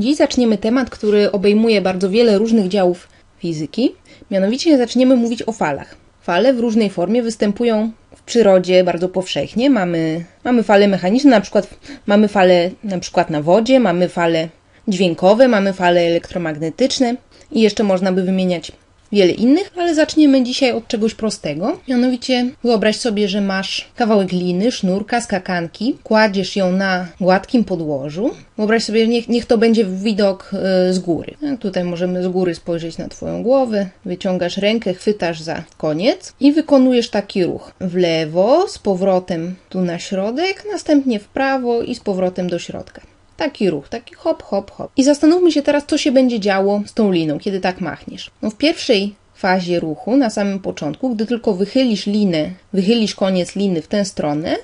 Dziś zaczniemy temat, który obejmuje bardzo wiele różnych działów fizyki. Mianowicie zaczniemy mówić o falach. Fale w różnej formie występują w przyrodzie bardzo powszechnie. Mamy, mamy fale mechaniczne, na przykład mamy fale na przykład na wodzie, mamy fale dźwiękowe, mamy fale elektromagnetyczne i jeszcze można by wymieniać wiele innych, ale zaczniemy dzisiaj od czegoś prostego. Mianowicie wyobraź sobie, że masz kawałek liny, sznurka, skakanki, kładziesz ją na gładkim podłożu. Wyobraź sobie, niech, niech to będzie widok y, z góry. tutaj możemy z góry spojrzeć na Twoją głowę, wyciągasz rękę, chwytasz za koniec i wykonujesz taki ruch. W lewo, z powrotem tu na środek, następnie w prawo i z powrotem do środka. Taki ruch, taki hop, hop, hop. I zastanówmy się teraz, co się będzie działo z tą liną, kiedy tak machniesz. No w pierwszej fazie ruchu, na samym początku, gdy tylko wychylisz linę, wychylisz koniec liny w tę stronę,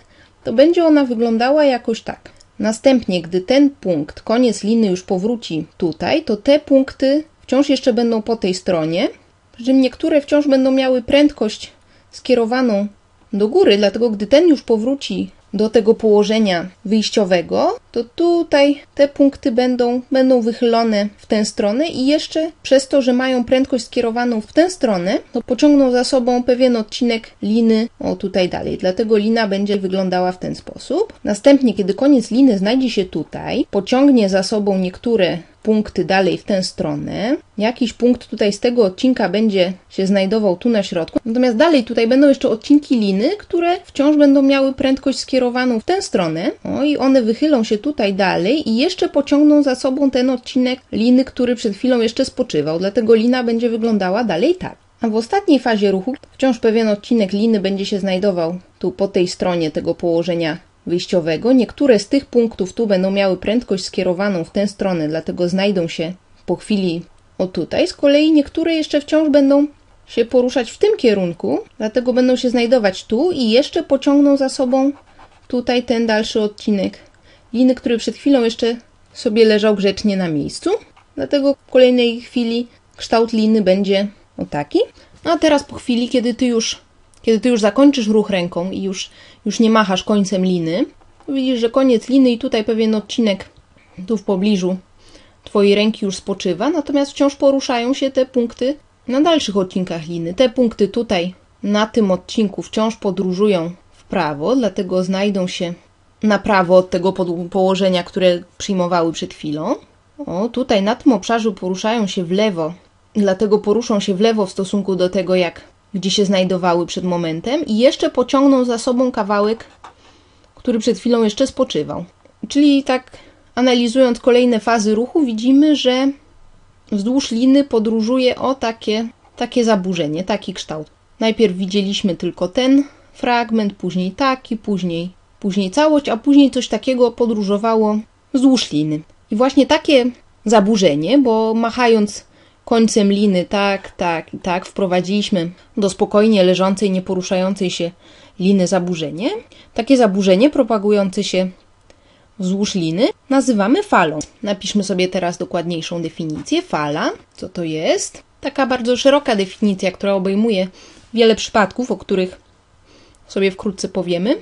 to będzie ona wyglądała jakoś tak. Następnie, gdy ten punkt, koniec liny już powróci tutaj, to te punkty wciąż jeszcze będą po tej stronie, przy czym niektóre wciąż będą miały prędkość skierowaną do góry, dlatego gdy ten już powróci do tego położenia wyjściowego, to tutaj te punkty będą, będą wychylone w tę stronę i jeszcze przez to, że mają prędkość skierowaną w tę stronę, to pociągną za sobą pewien odcinek liny, o tutaj dalej. Dlatego lina będzie wyglądała w ten sposób. Następnie, kiedy koniec liny znajdzie się tutaj, pociągnie za sobą niektóre punkty dalej w tę stronę. Jakiś punkt tutaj z tego odcinka będzie się znajdował tu na środku. Natomiast dalej tutaj będą jeszcze odcinki liny, które wciąż będą miały prędkość skierowaną w tę stronę. O i one wychylą się tutaj dalej i jeszcze pociągną za sobą ten odcinek liny, który przed chwilą jeszcze spoczywał. Dlatego lina będzie wyglądała dalej tak. A w ostatniej fazie ruchu wciąż pewien odcinek liny będzie się znajdował tu po tej stronie tego położenia wyjściowego. Niektóre z tych punktów tu będą miały prędkość skierowaną w tę stronę, dlatego znajdą się po chwili o tutaj. Z kolei niektóre jeszcze wciąż będą się poruszać w tym kierunku, dlatego będą się znajdować tu i jeszcze pociągną za sobą tutaj ten dalszy odcinek liny, który przed chwilą jeszcze sobie leżał grzecznie na miejscu. Dlatego w kolejnej chwili kształt liny będzie o taki. A teraz po chwili, kiedy ty już, kiedy ty już zakończysz ruch ręką i już już nie machasz końcem liny, widzisz, że koniec liny i tutaj pewien odcinek tu w pobliżu Twojej ręki już spoczywa, natomiast wciąż poruszają się te punkty na dalszych odcinkach liny. Te punkty tutaj na tym odcinku wciąż podróżują w prawo, dlatego znajdą się na prawo od tego położenia, które przyjmowały przed chwilą. O, tutaj na tym obszarze poruszają się w lewo, dlatego poruszą się w lewo w stosunku do tego, jak gdzie się znajdowały przed momentem i jeszcze pociągną za sobą kawałek, który przed chwilą jeszcze spoczywał. Czyli tak analizując kolejne fazy ruchu, widzimy, że wzdłuż liny podróżuje o takie, takie zaburzenie, taki kształt. Najpierw widzieliśmy tylko ten fragment, później taki, później, później całość, a później coś takiego podróżowało wzdłuż liny. I właśnie takie zaburzenie, bo machając końcem liny, tak, tak tak, wprowadziliśmy do spokojnie leżącej, nieporuszającej się liny zaburzenie. Takie zaburzenie propagujące się wzdłuż liny nazywamy falą. Napiszmy sobie teraz dokładniejszą definicję. Fala, co to jest? Taka bardzo szeroka definicja, która obejmuje wiele przypadków, o których sobie wkrótce powiemy.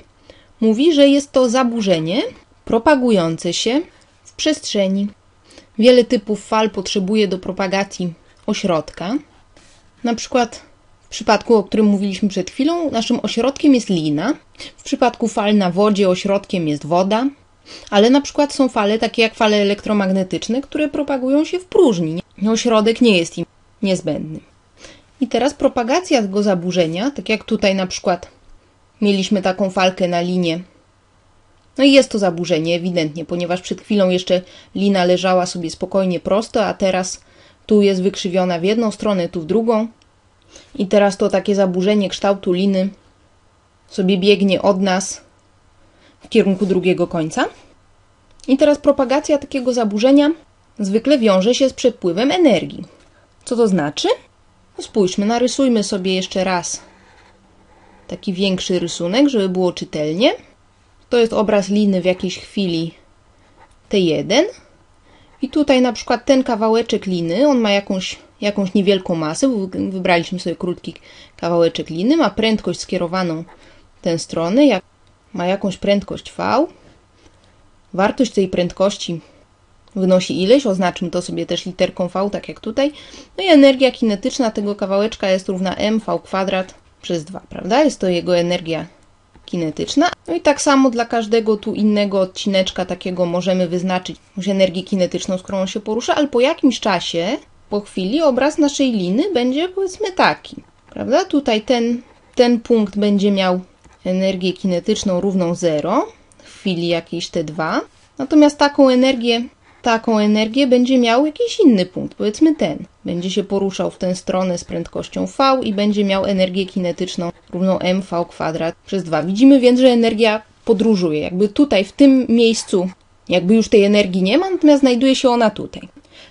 Mówi, że jest to zaburzenie propagujące się w przestrzeni Wiele typów fal potrzebuje do propagacji ośrodka. Na przykład w przypadku, o którym mówiliśmy przed chwilą, naszym ośrodkiem jest lina. W przypadku fal na wodzie ośrodkiem jest woda. Ale na przykład są fale takie jak fale elektromagnetyczne, które propagują się w próżni. Ośrodek nie jest im niezbędny. I teraz propagacja tego zaburzenia, tak jak tutaj na przykład mieliśmy taką falkę na linie no i jest to zaburzenie ewidentnie, ponieważ przed chwilą jeszcze lina leżała sobie spokojnie prosto, a teraz tu jest wykrzywiona w jedną stronę, tu w drugą. I teraz to takie zaburzenie kształtu liny sobie biegnie od nas w kierunku drugiego końca. I teraz propagacja takiego zaburzenia zwykle wiąże się z przepływem energii. Co to znaczy? No spójrzmy, narysujmy sobie jeszcze raz taki większy rysunek, żeby było czytelnie. To jest obraz liny w jakiejś chwili T1. I tutaj na przykład ten kawałeczek liny, on ma jakąś, jakąś niewielką masę, wybraliśmy sobie krótki kawałeczek liny, ma prędkość skierowaną w tę stronę, jak, ma jakąś prędkość V. Wartość tej prędkości wynosi ileś, oznaczmy to sobie też literką V, tak jak tutaj. No i energia kinetyczna tego kawałeczka jest równa mv kwadrat przez 2, prawda? Jest to jego energia kinetyczna. No i tak samo dla każdego tu innego odcineczka takiego możemy wyznaczyć energię kinetyczną, z którą się porusza, ale po jakimś czasie, po chwili obraz naszej liny będzie powiedzmy taki, prawda? Tutaj ten, ten punkt będzie miał energię kinetyczną równą 0 w chwili jakiejś T2, natomiast taką energię taką energię będzie miał jakiś inny punkt, powiedzmy ten. Będzie się poruszał w tę stronę z prędkością v i będzie miał energię kinetyczną równą mv kwadrat przez 2. Widzimy więc, że energia podróżuje. Jakby tutaj, w tym miejscu, jakby już tej energii nie ma, natomiast znajduje się ona tutaj.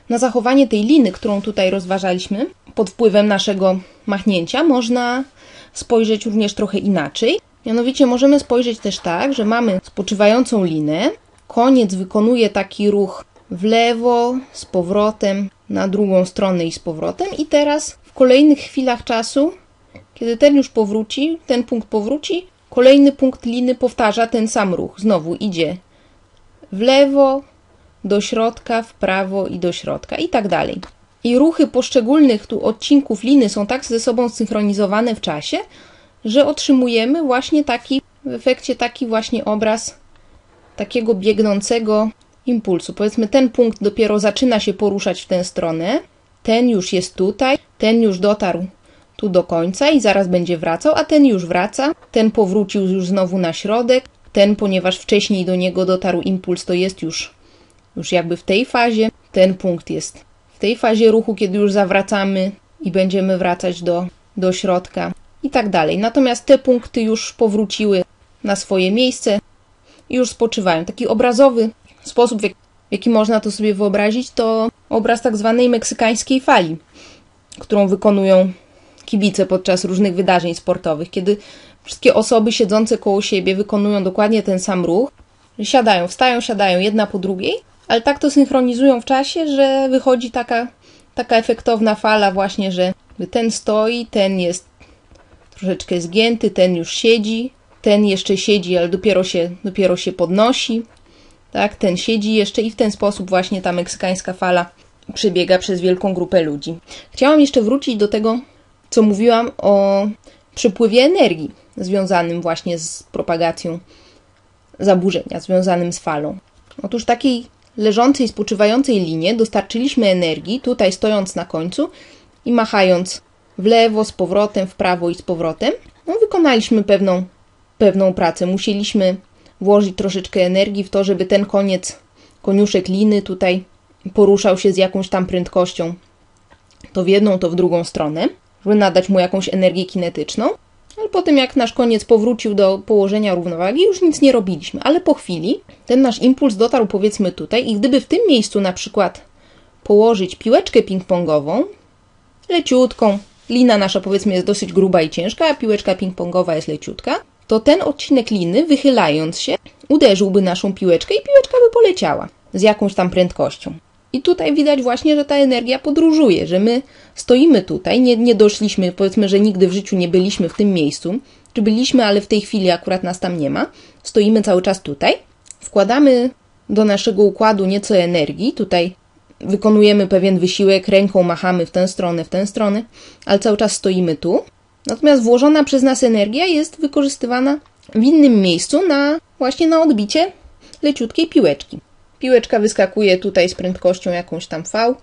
Na zachowanie tej liny, którą tutaj rozważaliśmy, pod wpływem naszego machnięcia, można spojrzeć również trochę inaczej. Mianowicie możemy spojrzeć też tak, że mamy spoczywającą linę, koniec wykonuje taki ruch w lewo, z powrotem, na drugą stronę i z powrotem. I teraz w kolejnych chwilach czasu, kiedy ten już powróci, ten punkt powróci, kolejny punkt liny powtarza ten sam ruch. Znowu idzie w lewo, do środka, w prawo i do środka i tak dalej. I ruchy poszczególnych tu odcinków liny są tak ze sobą synchronizowane w czasie, że otrzymujemy właśnie taki, w efekcie taki właśnie obraz takiego biegnącego impulsu. Powiedzmy, ten punkt dopiero zaczyna się poruszać w tę stronę, ten już jest tutaj, ten już dotarł tu do końca i zaraz będzie wracał, a ten już wraca, ten powrócił już znowu na środek, ten, ponieważ wcześniej do niego dotarł impuls, to jest już, już jakby w tej fazie, ten punkt jest w tej fazie ruchu, kiedy już zawracamy i będziemy wracać do, do środka i tak dalej. Natomiast te punkty już powróciły na swoje miejsce i już spoczywają. Taki obrazowy sposób, w jaki można to sobie wyobrazić, to obraz tak zwanej meksykańskiej fali, którą wykonują kibice podczas różnych wydarzeń sportowych, kiedy wszystkie osoby siedzące koło siebie wykonują dokładnie ten sam ruch, siadają, wstają, siadają jedna po drugiej, ale tak to synchronizują w czasie, że wychodzi taka, taka efektowna fala właśnie, że ten stoi, ten jest troszeczkę zgięty, ten już siedzi, ten jeszcze siedzi, ale dopiero się, dopiero się podnosi tak, ten siedzi jeszcze i w ten sposób właśnie ta meksykańska fala przebiega przez wielką grupę ludzi. Chciałam jeszcze wrócić do tego, co mówiłam o przepływie energii związanym właśnie z propagacją zaburzenia, związanym z falą. Otóż takiej leżącej, spoczywającej linie dostarczyliśmy energii, tutaj stojąc na końcu i machając w lewo, z powrotem, w prawo i z powrotem. No, wykonaliśmy pewną, pewną pracę. Musieliśmy włożyć troszeczkę energii w to, żeby ten koniec, koniuszek liny tutaj poruszał się z jakąś tam prędkością, to w jedną, to w drugą stronę, żeby nadać mu jakąś energię kinetyczną. Ale potem, jak nasz koniec powrócił do położenia równowagi, już nic nie robiliśmy. Ale po chwili ten nasz impuls dotarł powiedzmy tutaj, i gdyby w tym miejscu na przykład położyć piłeczkę ping-pongową, leciutką, lina nasza powiedzmy jest dosyć gruba i ciężka, a piłeczka ping-pongowa jest leciutka, to ten odcinek liny, wychylając się, uderzyłby naszą piłeczkę i piłeczka by poleciała z jakąś tam prędkością. I tutaj widać właśnie, że ta energia podróżuje, że my stoimy tutaj, nie, nie doszliśmy, powiedzmy, że nigdy w życiu nie byliśmy w tym miejscu, czy byliśmy, ale w tej chwili akurat nas tam nie ma. Stoimy cały czas tutaj, wkładamy do naszego układu nieco energii, tutaj wykonujemy pewien wysiłek, ręką machamy w tę stronę, w tę stronę, ale cały czas stoimy tu. Natomiast włożona przez nas energia jest wykorzystywana w innym miejscu na właśnie na odbicie leciutkiej piłeczki. Piłeczka wyskakuje tutaj z prędkością jakąś tam v,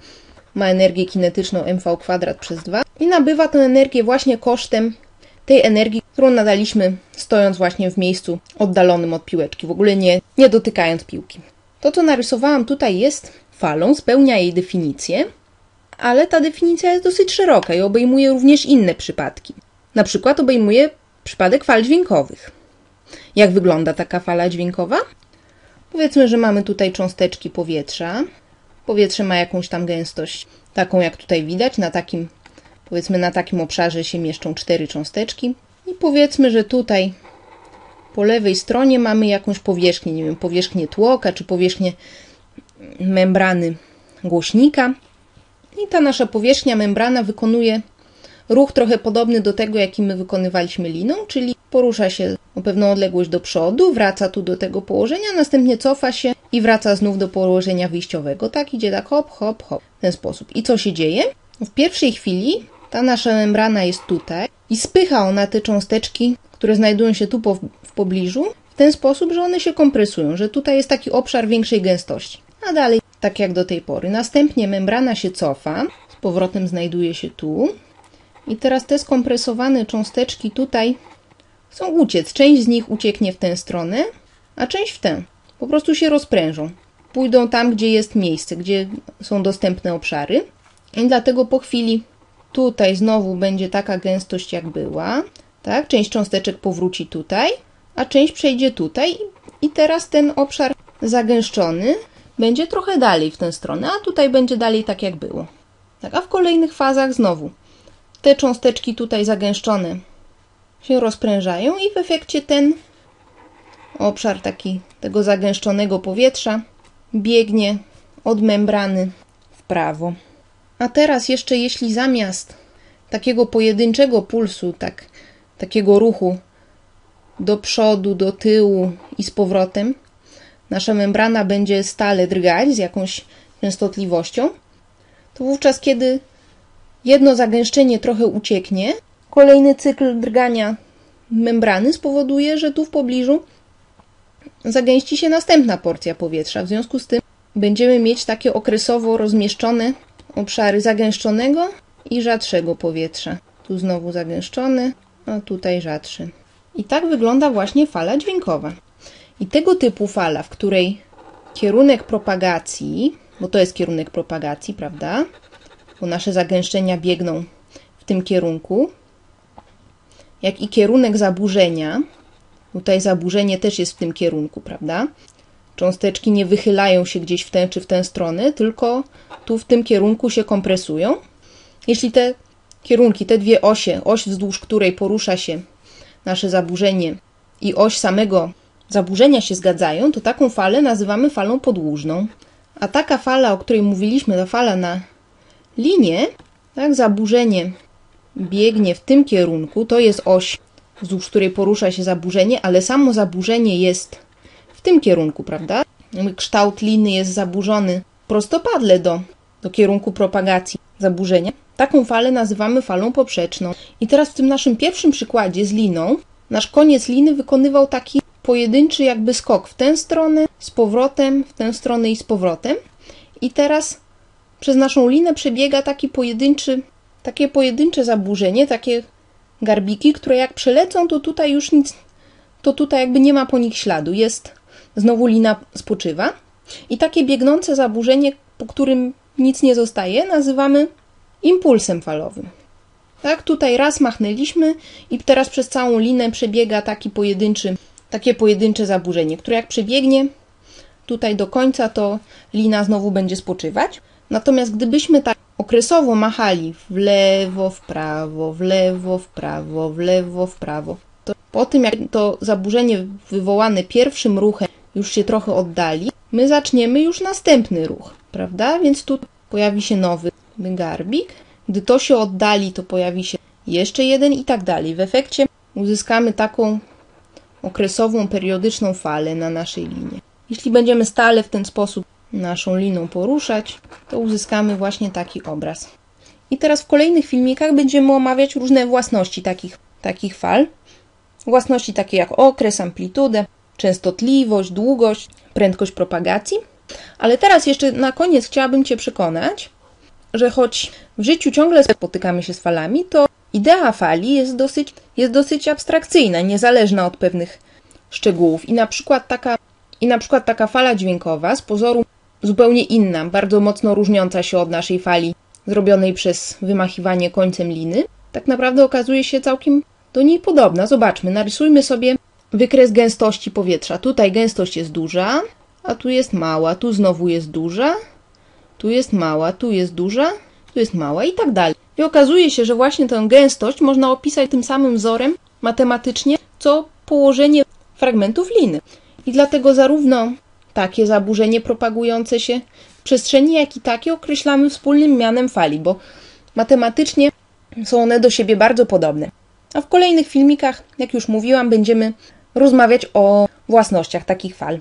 ma energię kinetyczną mv kwadrat przez 2 i nabywa tę energię właśnie kosztem tej energii, którą nadaliśmy stojąc właśnie w miejscu oddalonym od piłeczki, w ogóle nie, nie dotykając piłki. To, co narysowałam tutaj jest falą, spełnia jej definicję, ale ta definicja jest dosyć szeroka i obejmuje również inne przypadki. Na przykład obejmuje przypadek fal dźwiękowych. Jak wygląda taka fala dźwiękowa? Powiedzmy, że mamy tutaj cząsteczki powietrza. Powietrze ma jakąś tam gęstość, taką jak tutaj widać. Na takim, powiedzmy, na takim obszarze się mieszczą cztery cząsteczki. I powiedzmy, że tutaj po lewej stronie mamy jakąś powierzchnię, nie wiem, powierzchnię tłoka czy powierzchnię membrany głośnika. I ta nasza powierzchnia membrana wykonuje ruch trochę podobny do tego, jaki my wykonywaliśmy liną, czyli porusza się o pewną odległość do przodu, wraca tu do tego położenia, następnie cofa się i wraca znów do położenia wyjściowego. Tak idzie tak hop, hop, hop, w ten sposób. I co się dzieje? W pierwszej chwili ta nasza membrana jest tutaj i spycha ona te cząsteczki, które znajdują się tu po, w pobliżu, w ten sposób, że one się kompresują, że tutaj jest taki obszar większej gęstości. A dalej, tak jak do tej pory. Następnie membrana się cofa, z powrotem znajduje się tu. I teraz te skompresowane cząsteczki tutaj chcą uciec. Część z nich ucieknie w tę stronę, a część w tę. Po prostu się rozprężą. Pójdą tam, gdzie jest miejsce, gdzie są dostępne obszary. I dlatego po chwili tutaj znowu będzie taka gęstość, jak była. Tak? Część cząsteczek powróci tutaj, a część przejdzie tutaj. I teraz ten obszar zagęszczony będzie trochę dalej w tę stronę, a tutaj będzie dalej tak, jak było. Tak, a w kolejnych fazach znowu te cząsteczki tutaj zagęszczone się rozprężają i w efekcie ten obszar taki tego zagęszczonego powietrza biegnie od membrany w prawo. A teraz jeszcze jeśli zamiast takiego pojedynczego pulsu, tak, takiego ruchu do przodu, do tyłu i z powrotem, nasza membrana będzie stale drgać z jakąś częstotliwością, to wówczas, kiedy jedno zagęszczenie trochę ucieknie, kolejny cykl drgania membrany spowoduje, że tu w pobliżu zagęści się następna porcja powietrza. W związku z tym będziemy mieć takie okresowo rozmieszczone obszary zagęszczonego i rzadszego powietrza. Tu znowu zagęszczony, a tutaj rzadszy. I tak wygląda właśnie fala dźwiękowa. I tego typu fala, w której kierunek propagacji, bo to jest kierunek propagacji, prawda? Nasze zagęszczenia biegną w tym kierunku, jak i kierunek zaburzenia. Tutaj zaburzenie też jest w tym kierunku, prawda? Cząsteczki nie wychylają się gdzieś w tę czy w tę stronę, tylko tu w tym kierunku się kompresują. Jeśli te kierunki, te dwie osie, oś wzdłuż której porusza się nasze zaburzenie i oś samego zaburzenia się zgadzają, to taką falę nazywamy falą podłużną. A taka fala, o której mówiliśmy, ta fala na linię, tak, zaburzenie biegnie w tym kierunku, to jest oś, wzdłuż której porusza się zaburzenie, ale samo zaburzenie jest w tym kierunku, prawda? Kształt liny jest zaburzony prostopadle do, do kierunku propagacji zaburzenia. Taką falę nazywamy falą poprzeczną. I teraz w tym naszym pierwszym przykładzie z liną, nasz koniec liny wykonywał taki pojedynczy jakby skok w tę stronę, z powrotem, w tę stronę i z powrotem. I teraz przez naszą linę przebiega taki pojedynczy, takie pojedyncze zaburzenie, takie garbiki, które jak przelecą, to tutaj już nic, to tutaj jakby nie ma po nich śladu. Jest, znowu lina spoczywa. I takie biegnące zaburzenie, po którym nic nie zostaje, nazywamy impulsem falowym. Tak, tutaj raz machnęliśmy i teraz przez całą linę przebiega taki pojedynczy, takie pojedyncze zaburzenie, które jak przebiegnie tutaj do końca, to lina znowu będzie spoczywać. Natomiast gdybyśmy tak okresowo machali w lewo, w prawo, w lewo, w prawo, w lewo, w prawo, to po tym jak to zaburzenie wywołane pierwszym ruchem już się trochę oddali, my zaczniemy już następny ruch, prawda? Więc tu pojawi się nowy garbik. Gdy to się oddali, to pojawi się jeszcze jeden i tak dalej. W efekcie uzyskamy taką okresową, periodyczną falę na naszej linie. Jeśli będziemy stale w ten sposób naszą liną poruszać, to uzyskamy właśnie taki obraz. I teraz w kolejnych filmikach będziemy omawiać różne własności takich, takich fal. Własności takie jak okres, amplitudę, częstotliwość, długość, prędkość propagacji. Ale teraz jeszcze na koniec chciałabym Cię przekonać, że choć w życiu ciągle spotykamy się z falami, to idea fali jest dosyć, jest dosyć abstrakcyjna, niezależna od pewnych szczegółów. I na przykład taka, i na przykład taka fala dźwiękowa z pozoru zupełnie inna, bardzo mocno różniąca się od naszej fali zrobionej przez wymachiwanie końcem liny, tak naprawdę okazuje się całkiem do niej podobna. Zobaczmy, narysujmy sobie wykres gęstości powietrza. Tutaj gęstość jest duża, a tu jest mała, tu znowu jest duża, tu jest mała, tu jest duża, tu jest mała i tak dalej. I okazuje się, że właśnie tę gęstość można opisać tym samym wzorem matematycznie, co położenie fragmentów liny. I dlatego zarówno takie zaburzenie propagujące się przestrzeni, jak i takie określamy wspólnym mianem fali, bo matematycznie są one do siebie bardzo podobne. A w kolejnych filmikach, jak już mówiłam, będziemy rozmawiać o własnościach takich fal.